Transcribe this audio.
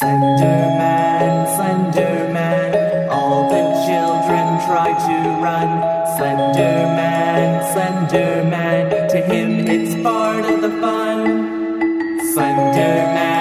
Slenderman, Slenderman, all the children try to run. Slenderman, Slenderman, to him it's part of the fun. Slenderman.